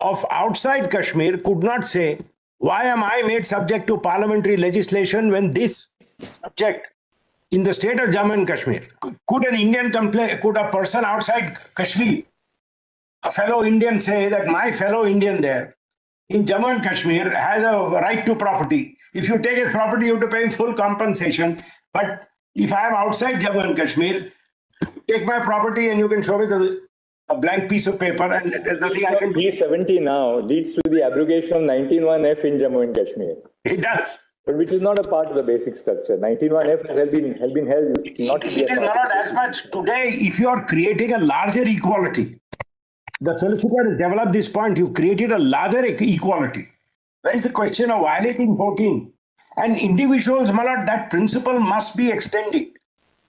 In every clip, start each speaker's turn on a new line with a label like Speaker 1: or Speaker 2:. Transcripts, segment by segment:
Speaker 1: of outside Kashmir could not say, why am I made subject to parliamentary legislation when this subject in the state of Jammu and Kashmir? Could an Indian complain, could a person outside Kashmir, a fellow Indian say that my fellow Indian there in Jammu and Kashmir has a right to property. If you take his property, you have to pay full compensation. But if I am outside Jammu and Kashmir, take my property and you can show me the a blank piece of paper and there's nothing I can do.
Speaker 2: G70 now leads to the abrogation of 191F in Jammu and Kashmir.
Speaker 1: It does.
Speaker 2: But which is not a part of the basic structure. 191F has been, has been held not to be
Speaker 1: It is not as much today if you are creating a larger equality. The solicitor has developed this point. You've created a larger equality. Where is the question of violating 14? And individuals, my lord, that principle must be extended.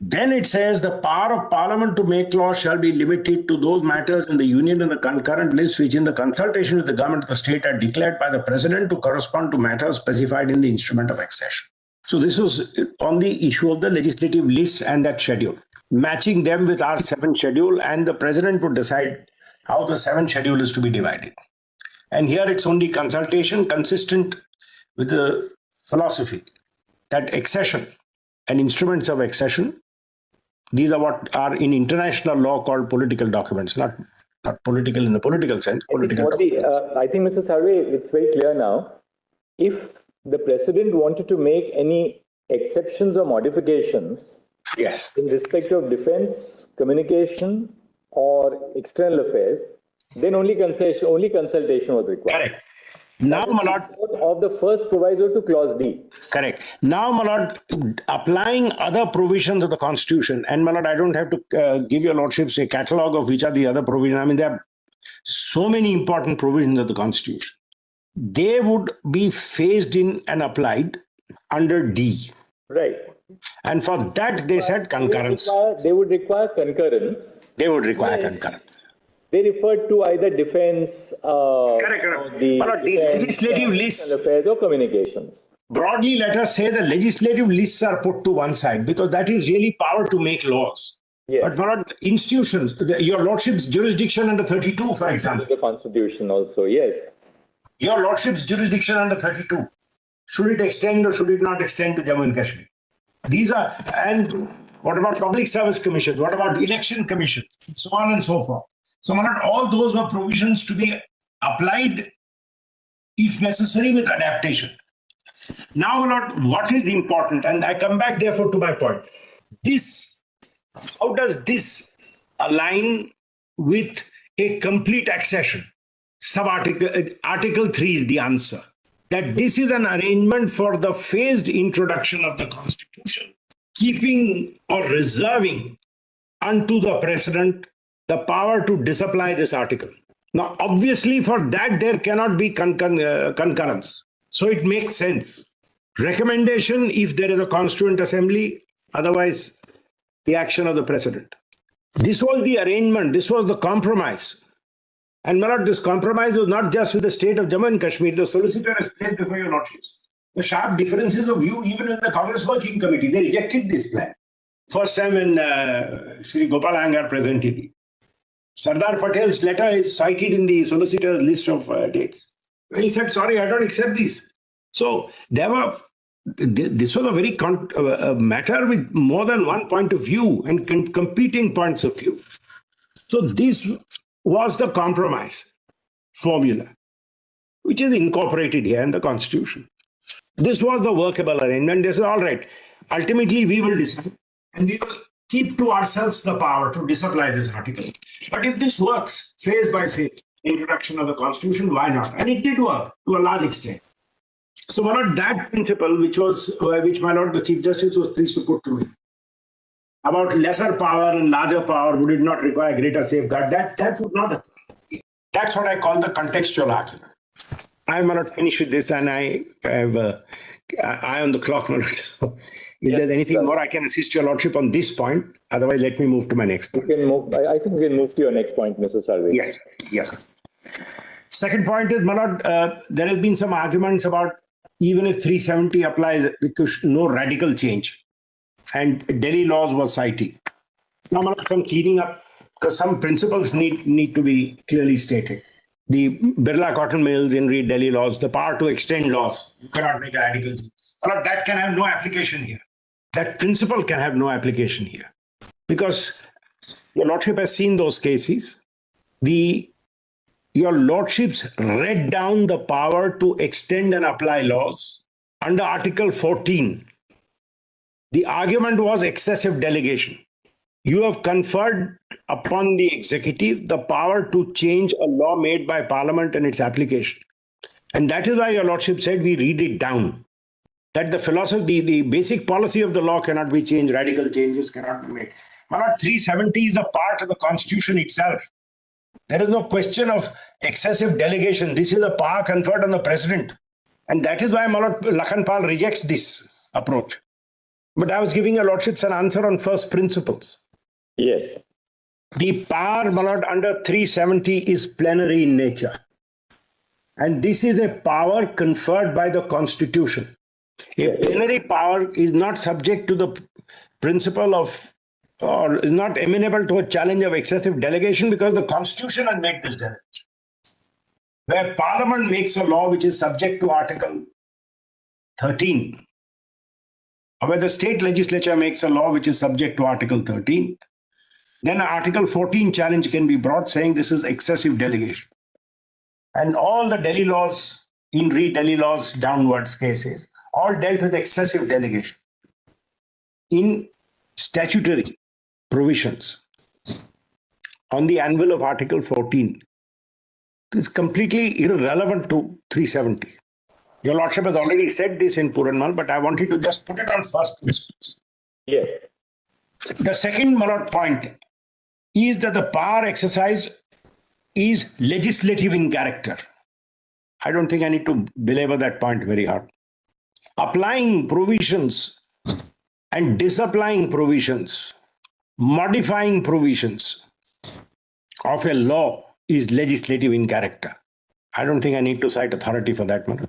Speaker 1: Then it says the power of parliament to make laws shall be limited to those matters in the union and the concurrent list which in the consultation with the government of the state are declared by the president to correspond to matters specified in the instrument of accession. So this was on the issue of the legislative lists and that schedule, matching them with our seventh schedule, and the president would decide how the seventh schedule is to be divided. And here it's only consultation consistent with the philosophy that accession and instruments of accession these are what are in international law called political documents, not not political in the political sense.
Speaker 2: I think,
Speaker 1: Political.
Speaker 2: the, uh, I think, Mr. Salve, it's very clear now. If the president wanted to make any exceptions or modifications
Speaker 1: yes.
Speaker 2: in respect of defense, communication, or external affairs, then only consultation, only consultation was required.
Speaker 1: Correct. Now, my lord,
Speaker 2: Of the first proviso to clause D.
Speaker 1: correct. Now, my lord, applying other provisions of the Constitution, and my lord, I don't have to uh, give your lordships a catalogue of which are the other provisions. I mean, there are so many important provisions of the Constitution. They would be phased in and applied under D.
Speaker 2: Right.
Speaker 1: And for that, they said concurrence.
Speaker 2: Require- They would require concurrence.
Speaker 1: They would require concurrence.
Speaker 2: They referred to either defense, uh,
Speaker 1: Correct, correct.
Speaker 2: the, defense,
Speaker 1: legislative lists-
Speaker 2: affairs or communications.
Speaker 1: broadly let us say the legislative lists are put to one side because that is really power to make laws
Speaker 2: Yes.
Speaker 1: but what the institutions the- your lordship's jurisdiction under 32 for example
Speaker 2: The constitution also, yes.
Speaker 1: your lordship's jurisdiction under 32 should it extend or should it not extend to jammu and kashmir these are and what about public service commissions what about election commissions so on and so forth so lord, all those were provisions to be applied if necessary with adaptation now, Lord, what is important? And I come back therefore to my point. This, how does this align with a complete accession? Sub-article, uh, Article 3 is the answer. That this is an arrangement for the phased introduction of the Constitution, keeping or reserving unto the President the power to disapply this article. Now, obviously, for that, there cannot be concur- uh, concurrence. So it makes sense. Recommendation if there is a constituent assembly, otherwise, the action of the president. This was the arrangement, this was the compromise. And lord, this compromise was not just with the state of Jammu and Kashmir, the solicitor has placed before your lordships. The sharp differences of view, even in the Congress Working Committee, they rejected this plan. First time when uh, Sri Gopal Angar presented it. Sardar Patel's letter is cited in the solicitor's list of uh, dates. And he said, sorry, I don't accept these. So there were, th- this was a very con- uh, a matter with more than one point of view and con- competing points of view. So this was the compromise formula, which is incorporated here in the Constitution. This was the workable arrangement. This is all right. Ultimately, we will decide and we will keep to ourselves the power to disapply this article. But if this works phase by phase, introduction of the Constitution, why not? And it did work to a large extent. So, my lord, that principle, which was uh, which my lord the Chief Justice was pleased to put to me, about lesser power and larger power would it not require greater safeguard? That that would not. occur. That's what I call the contextual argument. I'm not finished with this, and I have uh, eye on the clock. my lord. If there's anything more, I can assist your lordship on this point. Otherwise, let me move to my next point.
Speaker 2: Can move, I, I think we can move to your next point, Mr. Salve.
Speaker 1: Yes, yes. Second point is, Manoj, uh, there has been some arguments about even if 370 applies, because no radical change. And Delhi laws was cited. Now, Manoj, some cleaning up, because some principles need, need to be clearly stated. the Birla cotton mills in Delhi laws, the power to extend laws. You cannot make a radical changes. Well, that can have no application here. That principle can have no application here. Because your lordship has seen those cases. The your lordships read down the power to extend and apply laws under Article 14. The argument was excessive delegation. You have conferred upon the executive the power to change a law made by parliament and its application. And that is why your lordship said we read it down. That the philosophy, the basic policy of the law cannot be changed, radical changes cannot be made. Lord, 370 is a part of the constitution itself. There is no question of excessive delegation. This is a power conferred on the president. And that is why lord Lakhanpal rejects this approach. But I was giving your lordships an answer on first principles.
Speaker 2: Yes.
Speaker 1: The power, my lord, under 370 is plenary in nature. And this is a power conferred by the Constitution. A
Speaker 2: Yes.
Speaker 1: plenary power is not subject to the principle of, or is not amenable to a challenge of excessive delegation because the Constitution has made this delegation. Where Parliament makes a law which is subject to Article 13, or where the state legislature makes a law which is subject to Article 13, then an Article 14 challenge can be brought saying this is excessive delegation. And all the Delhi laws, in re Delhi laws downwards cases, all dealt with excessive delegation. In statutory provisions on the anvil of Article 14, it is completely irrelevant to 370. Your Lordship has already said this in Puranmal, but I wanted to just put it on first principles.
Speaker 2: Yes.
Speaker 1: The second Malot point is that the power exercise is legislative in character. I don't think I need to belabor that point very hard. Applying provisions and disapplying provisions, modifying provisions of a law is legislative in character. I don't think I need to cite authority for that matter.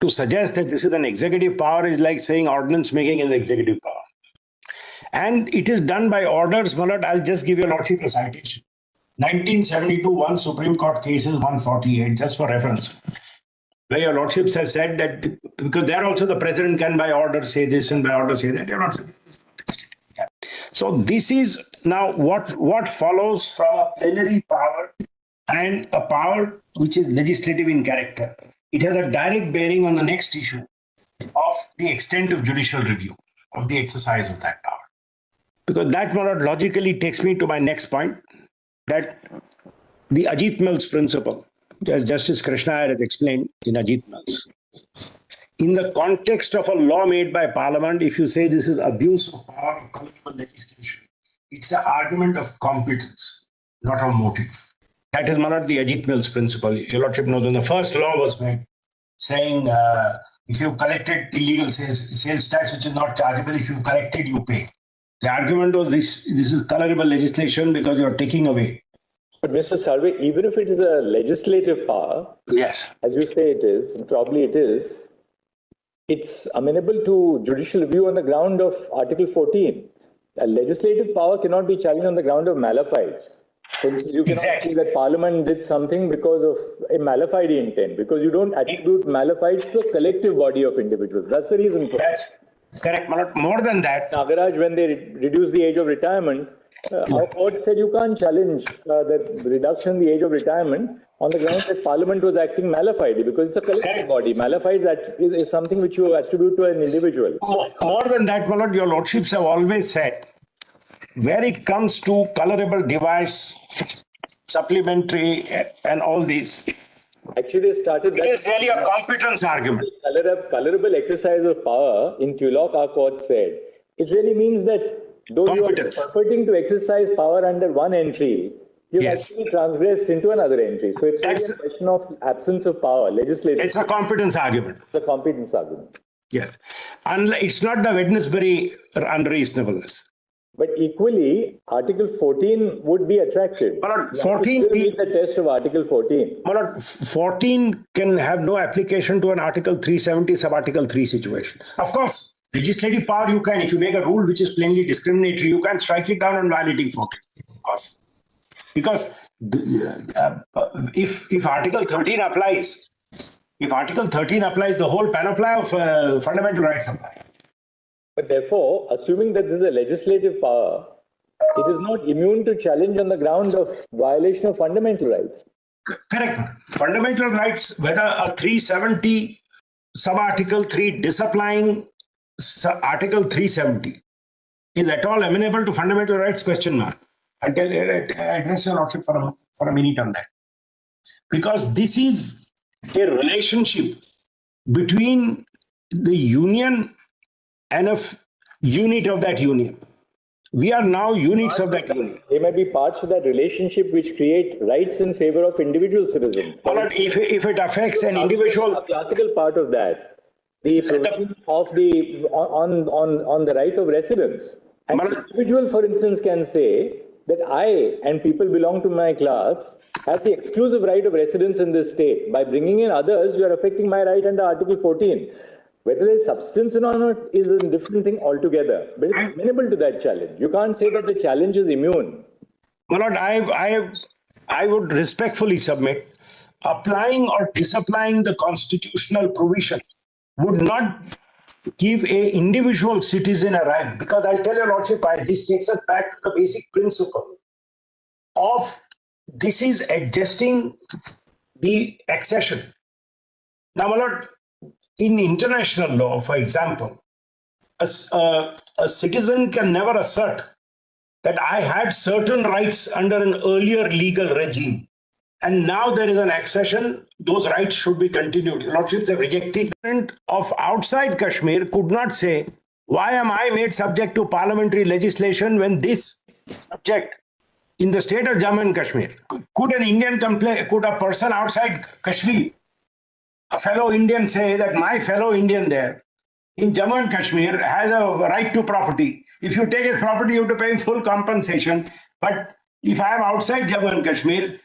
Speaker 1: To suggest that this is an executive power is like saying ordinance making is executive power and it is done by orders. Malad, I'll just give your lordship a citation. 1972, one Supreme Court case is 148, just for reference. Where your lordships have said that because there also the president can by order say this and by order say that. You're not saying so this is now what what follows from a plenary power and a power which is legislative in character. It has a direct bearing on the next issue of the extent of judicial review of the exercise of that power because that logically takes me to my next point that the Ajit Mills principle, as Justice Krishna had explained in Ajit Mills, in the context of a law made by Parliament, if you say this is abuse of power of legislation, it's an argument of competence, not of motive. That is Malad the Ajit Mills principle. Your Lordship knows when the first law was made, saying uh, if you've collected illegal sales, sales tax, which is not chargeable, if you've collected, you pay. The argument was this this is colorable legislation because you're taking away.
Speaker 2: But Mr. Salve, even if it is a legislative power,
Speaker 1: Yes.
Speaker 2: as you say it is, and probably it is, it's amenable to judicial review on the ground of Article 14. A legislative power cannot be challenged on the ground of malafides. Instance, you cannot
Speaker 1: Exactly.
Speaker 2: say that Parliament did something because of a malafide intent, because you don't attribute malafides to a collective body of individuals. That's the reason for
Speaker 1: That's correct, More than that,
Speaker 2: Nagaraj, when they re- reduced the age of retirement, uh, our court said you can't challenge uh, the reduction in the age of retirement on the grounds that Parliament was acting malafide because it's a collective body. Malafide that is, is something which you attribute to an individual.
Speaker 1: more, more than that, Malad, your lordships have always said where it comes to colorable device, supplementary, eh, and all these,
Speaker 2: Actually, they started
Speaker 1: it
Speaker 2: that
Speaker 1: is really a competence argument.
Speaker 2: color, colorable exercise of power in Tulloch, our court said. It really means that though you are purporting to exercise power under one entry, you've
Speaker 1: Yes.
Speaker 2: actually transgressed into another entry. So it's really a question of absence of power, legislative.
Speaker 1: It's a competence argument.
Speaker 2: It's a competence argument.
Speaker 1: Yes. And it's not the Wednesbury unreasonableness.
Speaker 2: But equally, Article 14 would be attractive.
Speaker 1: But
Speaker 2: You
Speaker 1: 14
Speaker 2: still
Speaker 1: pe-
Speaker 2: meet the test of Article 14.
Speaker 1: Malad, 14 can have no application to an Article 370 sub Article 3 situation. Of course, legislative power you can. If you make a rule which is plainly discriminatory, you can strike it down on violating 14. Of course. Because uh, if if Article 13 applies, if Article 13 applies, the whole panoply of uh, fundamental rights apply.
Speaker 2: But therefore, assuming that this is a legislative power, it is not immune to challenge on the ground of violation of fundamental rights.
Speaker 1: Correct. Fundamental rights, whether a 370 sub Article 3 disapplying Article 370 is at all amenable to fundamental rights question mark. I'll tell you, I uh, address your lordship for a, for a minute on that. Because this is a relationship between the union and a f- unit of that union. We are now units of that union.
Speaker 2: They may be parts of that relationship which create rights in favor of individual citizens.
Speaker 1: Or not if, if it affects an individual,
Speaker 2: A classical part of that, the provision of the on on on the right of residence. An individual, for instance, can say that I and people belong to my class have the exclusive right of residence in this state. By bringing in others, you are affecting my right under Article 14. Whether there's substance or not is a different thing altogether. But it's amenable to that challenge. You can't say that the challenge is immune.
Speaker 1: My lord, I, I, I would respectfully submit applying or disapplying the constitutional provision would not give a individual citizen a right because I'll tell you lordship, I, this takes us back to the basic principle of this is adjusting the accession. Now, my lord, in international law, for example, a a citizen can never assert that I had certain rights under an earlier legal regime. And now there is an accession, those rights should be continued. Your Lordships have rejected of outside Kashmir could not say, why am I made subject to parliamentary legislation when this subject in the state of Jammu and Kashmir? Could an Indian complain, could a person outside Kashmir, a fellow Indian say that my fellow Indian there in Jammu and Kashmir has a right to property. If you take his property, you have to pay full compensation. But if I am outside Jammu and Kashmir,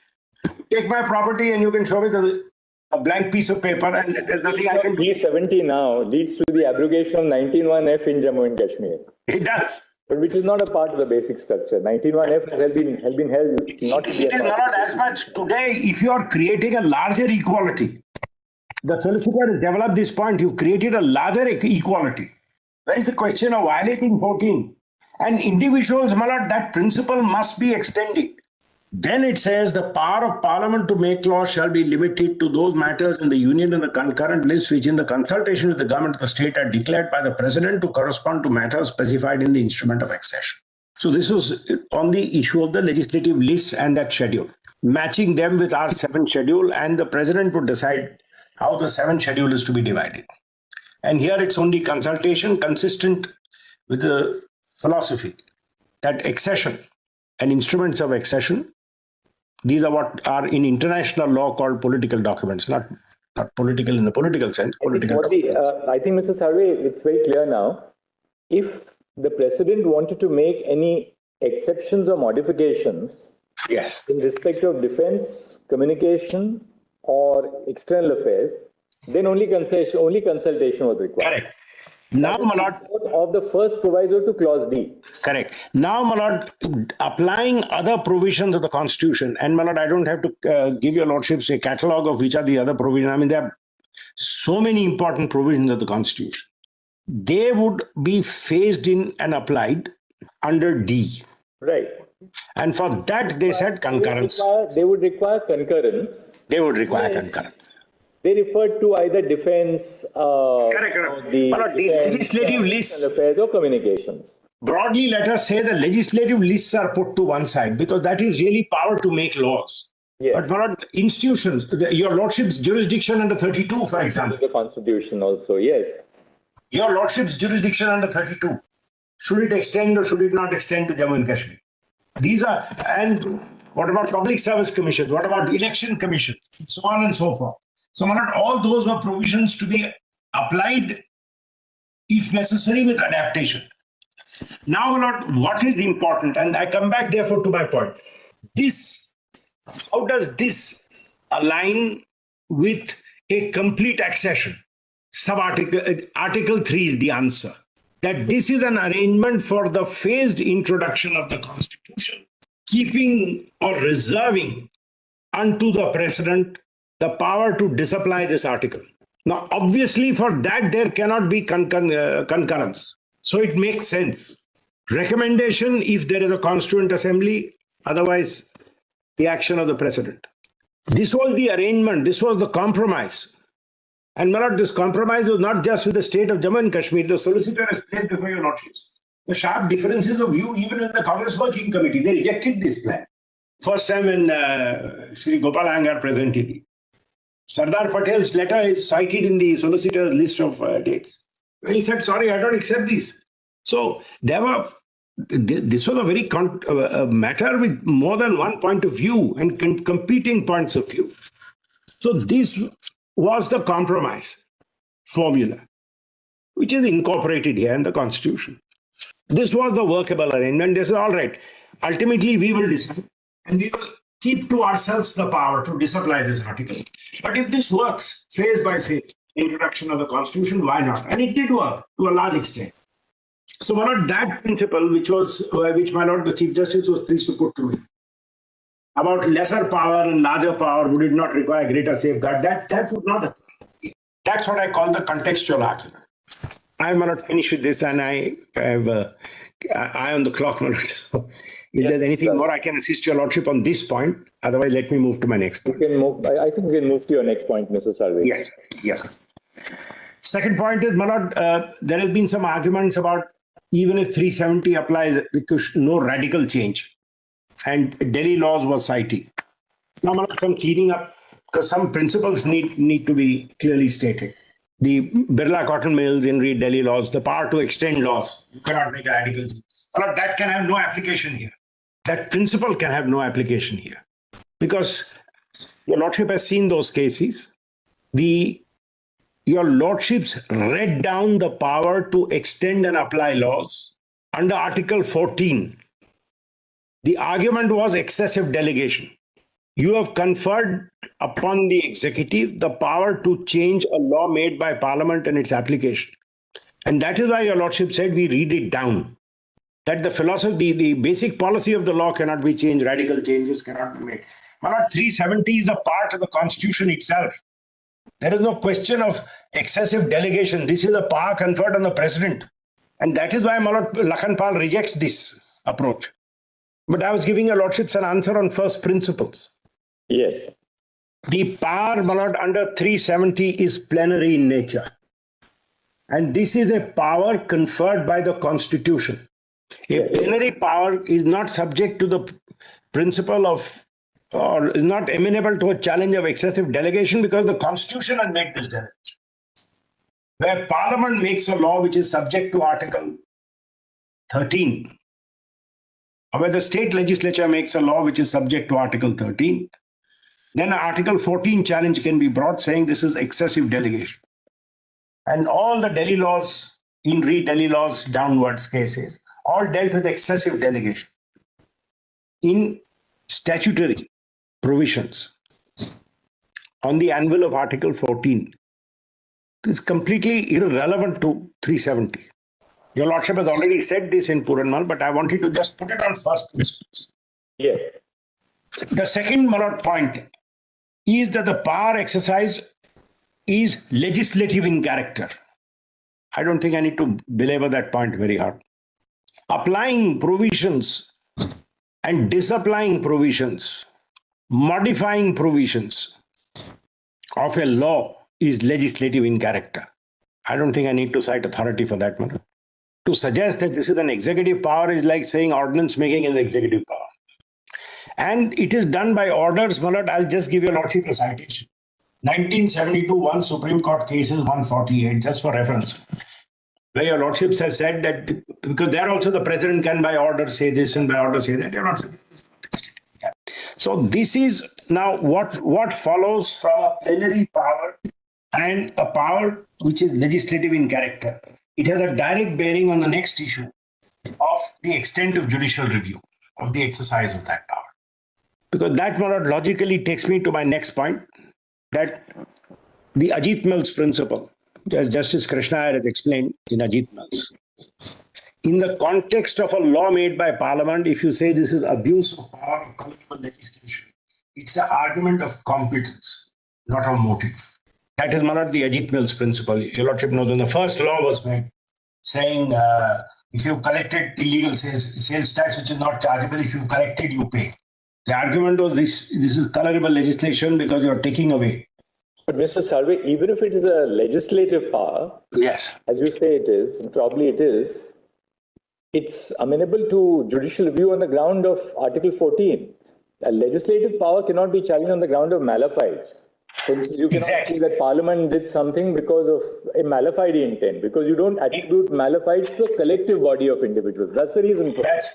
Speaker 1: take my property and you can show me the, a blank piece of paper and there's nothing I can do.
Speaker 2: G70 now leads to the abrogation of 19.1F in Jammu and Kashmir.
Speaker 1: It does.
Speaker 2: But which is not a part of the basic structure. 19.1F has been, has been held not be
Speaker 1: It
Speaker 2: a
Speaker 1: not as much today if you are creating a larger equality. The solicitor has developed this point. You've created a larger equality. Where is the question of violating 14? And individuals, my lord, that principle must be extended. Then it says the power of parliament to make laws shall be limited to those matters in the union and the concurrent list which in the consultation with the government of the state are declared by the president to correspond to matters specified in the instrument of accession. So this was on the issue of the legislative lists and that schedule, matching them with our seventh schedule, and the president would decide how the seventh schedule is to be divided. And here it's only consultation consistent with the philosophy that accession and instruments of accession, these are what are in international law called political documents, not not political in the political sense,
Speaker 2: I think,
Speaker 1: political
Speaker 2: the, uh, I think, Mr. Salve, it's very clear now. If the president wanted to make any exceptions or modifications
Speaker 1: Yes.
Speaker 2: in respect of defense, communication, or external affairs, then only consultation, only consultation was required.
Speaker 1: Correct. Now, my lord,
Speaker 2: Of the first proviso to clause D.
Speaker 1: Correct. Now, my lord, applying other provisions of the Constitution, and my lord, I don't have to uh, give your lordships a catalogue of which are the other provisions. I mean, there are so many important provisions of the Constitution. They would be phased in and applied under D.
Speaker 2: Right.
Speaker 1: And for that, they said concurrence.
Speaker 2: Require- They would require concurrence.
Speaker 1: They would require concurrence.
Speaker 2: They referred to either defense, uh,
Speaker 1: Correct, correct.
Speaker 2: or the,
Speaker 1: the legislative lists-
Speaker 2: affairs or communications.
Speaker 1: Broadly, let us say the legislative lists are put to one side because that is really power to make laws.
Speaker 2: Yes.
Speaker 1: But what lord, institutions, the- your lordship's jurisdiction under 32, for example.
Speaker 2: The constitution also, yes.
Speaker 1: Your lordship's jurisdiction under 32. Should it extend or should it not extend to Jammu and Kashmir? These are, and what about public service commissions? What about election commissions? So on and so forth. So, all those were provisions to be applied if necessary with adaptation. Now, what is important? And I come back therefore to my point. This, how does this align with a complete accession? Sub-article, uh, Article 3 is the answer. That this is an arrangement for the phased introduction of the Constitution keeping or reserving unto the president the power to disapply this article. Now, obviously, for that, there cannot be concur- uh, concurrence. So it makes sense. Recommendation if there is a constituent assembly, otherwise, the action of the president. This was the arrangement, this was the compromise. And lord, this compromise was not just with the state of Jammu and Kashmir, the solicitor has placed before your lordships. The sharp differences of view, even in the Congress Working Committee, they rejected this plan. First time when uh, Sri Gopal Angar presented it. Sardar Patel's letter is cited in the solicitor's list of uh, dates. He said, sorry, I don't accept these. So there were, th- this was a very con- uh, matter with more than one point of view and con- competing points of view. So this was the compromise formula, which is incorporated here in the Constitution. This was the workable arrangement. This is all right. Ultimately, we will decide and we will keep to ourselves the power to disapply this article. But if this works phase by phase, introduction of the Constitution, why not? And it did work to a large extent. So, my lord, that principle, which was uh, which my lord the Chief Justice was pleased to put to me, about lesser power and larger power would it not require greater safeguard? That that would not. apply. That's what I call the contextual argument. I'm not finished with this, and I have uh, eye on the clock. my lord. If there's anything
Speaker 2: sir.
Speaker 1: more, I can assist your lordship on this point. Otherwise, let me move to my next point.
Speaker 2: Can move, I, I think we can move to your next point, Mr. Salve.
Speaker 1: Yes, yes. Second point is, Manoj, uh, there has been some arguments about even if 370 applies, because no radical change. And Delhi laws was cited. Now, Manoj, some cleaning up, because some principles need, need to be clearly stated. The Birla cotton mills in read Delhi laws, the power to extend laws, you cannot make a radical change. Manoj, that can have no application here. That principle can have no application here. Because your lordship has seen those cases. The your lordships read down the power to extend and apply laws under Article 14. The argument was excessive delegation. You have conferred upon the executive the power to change a law made by parliament and its application. And that is why your lordship said we read it down. That the philosophy, the basic policy of the law cannot be changed, radical changes cannot be made. My 370 is a part of the constitution itself. There is no question of excessive delegation. This is a power conferred on the president. And that is why Malot Lakhanpal rejects this approach. But I was giving your lordships an answer on first principles.
Speaker 2: Yes.
Speaker 1: The power, Malot, under 370 is plenary in nature. And this is a power conferred by the Constitution. A plenary power is not subject to the principle of, or is not amenable to a challenge of excessive delegation because the Constitution has made this delegation. Where Parliament makes a law which is subject to Article 13, or where the state legislature makes a law which is subject to Article 13, then an Article 14 challenge can be brought saying this is excessive delegation. And all the Delhi laws, in re Delhi laws downwards cases, all dealt with excessive delegation. In statutory provisions on the anvil of Article 14, it is completely irrelevant to 370. Your Lordship has already said this in Puranmal, but I wanted to just put it on first principles.
Speaker 2: Yes.
Speaker 1: The second Malot point is that the power exercise is legislative in character. I don't think I need to belabor that point very hard. Applying provisions and disapplying provisions, modifying provisions of a law is legislative in character. I don't think I need to cite authority for that matter. To suggest that this is an executive power is like saying ordinance making is executive power. And it is done by orders, Malad. I'll just give your lordship a citation. 1972, one Supreme Court case is 148, just for reference. Where your lordships have said that because there also the president can by order say this and by order say that. You're not saying so this is now what what follows from a plenary power and a power which is legislative in character. It has a direct bearing on the next issue of the extent of judicial review of the exercise of that power. Because that logically takes me to my next point that the Ajit Mills principle, as Justice Krishna has explained in Ajit Mills, in the context of a law made by Parliament, if you say this is abuse of power colorable legislation, it's an argument of competence, not of motive. That is not the Ajit Mills principle. Your Lordship knows when the first law was made, saying uh, if you've collected illegal sales, sales tax, which is not chargeable, if you've collected, you pay. The argument was this: this is colorable legislation because you're taking away.
Speaker 2: But Mr. Salve, even if it is a legislative power,
Speaker 1: Yes.
Speaker 2: as you say it is, and probably it is, it's amenable to judicial review on the ground of Article 14. A legislative power cannot be challenged on the ground of malafide. For instance, you cannot
Speaker 1: Exactly.
Speaker 2: say that Parliament did something because of a malafide intent, because you don't attribute malafides to a collective body of individuals. That's the reason for
Speaker 1: That's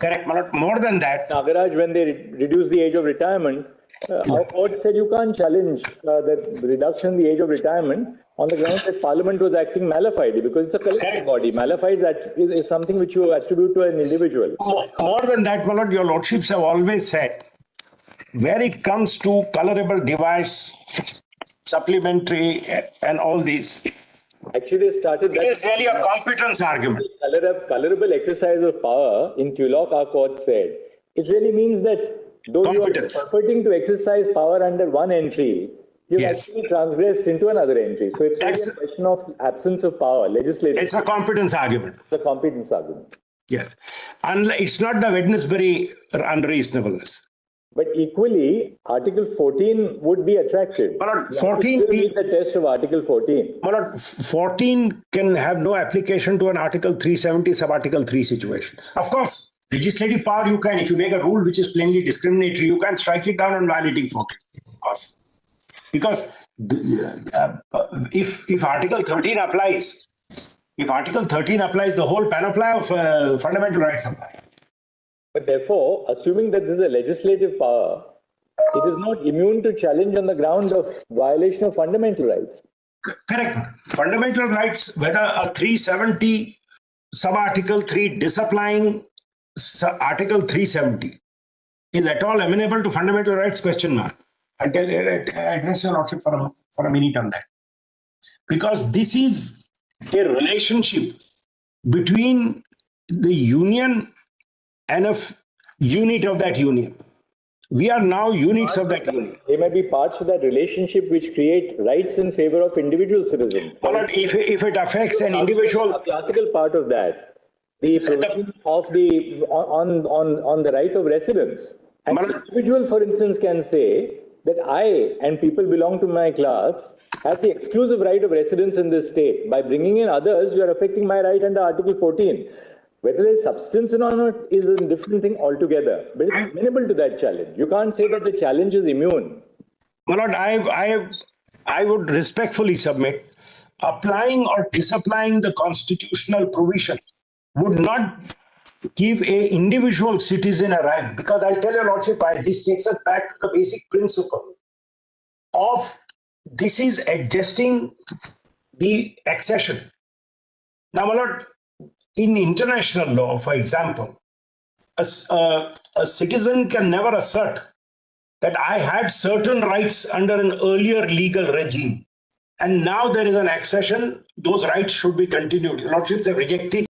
Speaker 1: correct. More than that,
Speaker 2: Nagaraj, when they re- reduced the age of retirement, uh, our court said you can't challenge uh, the reduction in the age of retirement on the grounds that Parliament was acting malafide because it's a collective body. Malafide that is, is something which you attribute to an individual.
Speaker 1: more, more than that, my lord, your lordships have always said where it comes to colorable device, supplementary, eh, and all these,
Speaker 2: Actually, they started
Speaker 1: it
Speaker 2: that
Speaker 1: is really a competence argument.
Speaker 2: color, colorable exercise of power in Tulloch, our court said. It really means that though you are
Speaker 1: Competence.
Speaker 2: purporting to exercise power under one entry, you've
Speaker 1: Yes.
Speaker 2: actually transgressed into another entry. So it's really a question of absence of power, legislative.
Speaker 1: It's a competence argument.
Speaker 2: It's a competence argument.
Speaker 1: Yes. And it's not the Wednesbury unreasonableness.
Speaker 2: But equally, Article 14 would be attracted.
Speaker 1: But
Speaker 2: You
Speaker 1: 14
Speaker 2: still meet the test of Article 14.
Speaker 1: My lord, 14 can have no application to an Article 370 sub Article 3 situation. Of course, legislative power you can. If you make a rule which is plainly discriminatory, you can strike it down on violating 14. Of course. Because uh, uh, if, if Article 13 applies, if Article 13 applies, the whole panoply of uh, fundamental rights apply.
Speaker 2: But therefore, assuming that this is a legislative power, it is not immune to challenge on the ground of violation of fundamental rights.
Speaker 1: Correct. Fundamental rights, whether a 370 sub article 3 disapplying article 370 is at all amenable to fundamental rights question mark. I'll tell you, I address your lordship for a, for a minute on that. Because this is a relationship between the union and a f- unit of that union. We are now units of that union.
Speaker 2: They may be parts of that relationship which create rights in favor of individual citizens.
Speaker 1: But if, if it affects an individual,
Speaker 2: A classical part of that, the provision of the on on on the right of residence. An individual, for instance, can say that I and people belong to my class have the exclusive right of residence in this state. By bringing in others, you are affecting my right under Article 14. Whether there's substance or not is a different thing altogether. But it's amenable to that challenge. You can't say that the challenge is immune.
Speaker 1: My lord, I, I, I would respectfully submit applying or disapplying the constitutional provision would not give a individual citizen a right because I'll tell you lordship, I, this takes us back to the basic principle of this is adjusting the accession. Now, my lord, in international law, for example, a a citizen can never assert that I had certain rights under an earlier legal regime. And now there is an accession, those rights should be continued. Lordships have rejected